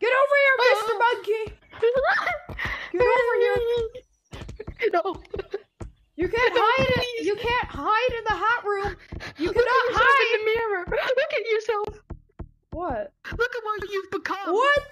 Get over here, ah. Mr. Monkey. Get over here. No. You can't hide it. You can't hide in the hot room. You Look cannot at hide. in the mirror. Look at yourself. What? Look at what you've become. What